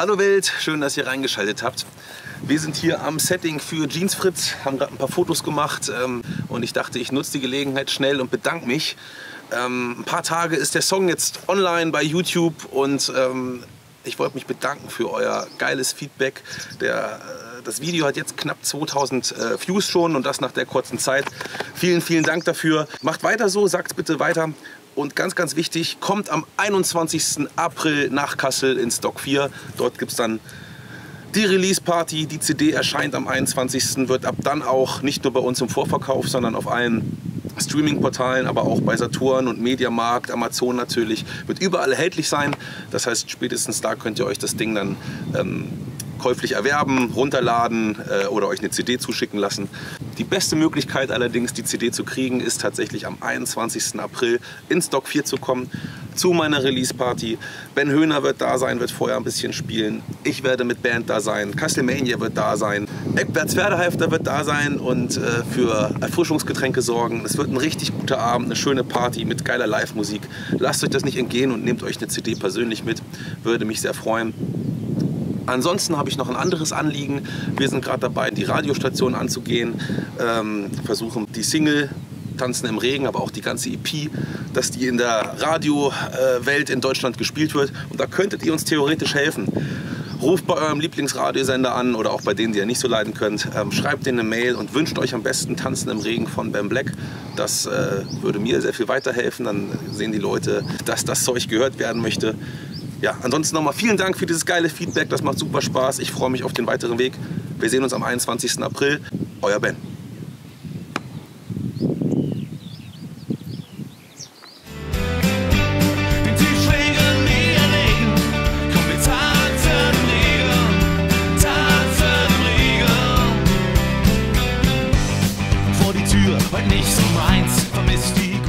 Hallo Welt, schön, dass ihr reingeschaltet habt. Wir sind hier am Setting für Jeans Fritz, haben gerade ein paar Fotos gemacht ähm, und ich dachte, ich nutze die Gelegenheit schnell und bedanke mich. Ähm, ein paar Tage ist der Song jetzt online bei YouTube und ähm, ich wollte mich bedanken für euer geiles Feedback. Der, äh, das Video hat jetzt knapp 2000 äh, Views schon und das nach der kurzen Zeit. Vielen, vielen Dank dafür. Macht weiter so, sagt bitte weiter. Und ganz, ganz wichtig, kommt am 21. April nach Kassel in Stock 4. Dort gibt es dann die Release-Party. Die CD erscheint am 21. Wird ab dann auch nicht nur bei uns im Vorverkauf, sondern auf allen Streaming-Portalen, aber auch bei Saturn und Mediamarkt, Amazon natürlich, wird überall erhältlich sein. Das heißt, spätestens da könnt ihr euch das Ding dann ähm, käuflich erwerben, runterladen äh, oder euch eine CD zuschicken lassen. Die beste Möglichkeit allerdings, die CD zu kriegen, ist tatsächlich am 21. April in Stock 4 zu kommen zu meiner Release-Party. Ben Höhner wird da sein, wird vorher ein bisschen spielen. Ich werde mit Band da sein. Castlemania wird da sein. Eckbert Pferdehalfter wird da sein und äh, für Erfrischungsgetränke sorgen. Es wird ein richtig guter Abend, eine schöne Party mit geiler Live-Musik. Lasst euch das nicht entgehen und nehmt euch eine CD persönlich mit. Würde mich sehr freuen. Ansonsten habe ich noch ein anderes Anliegen. Wir sind gerade dabei, die Radiostation anzugehen, ähm, versuchen die Single Tanzen im Regen, aber auch die ganze EP, dass die in der Radiowelt in Deutschland gespielt wird. Und da könntet ihr uns theoretisch helfen. Ruft bei eurem Lieblingsradiosender an oder auch bei denen, die ihr nicht so leiden könnt. Ähm, schreibt denen eine Mail und wünscht euch am besten Tanzen im Regen von Ben Black. Das äh, würde mir sehr viel weiterhelfen. Dann sehen die Leute, dass das Zeug gehört werden möchte ja, ansonsten nochmal vielen Dank für dieses geile Feedback. Das macht super Spaß. Ich freue mich auf den weiteren Weg. Wir sehen uns am 21. April. Euer Ben. Nicht so meins, vermisst die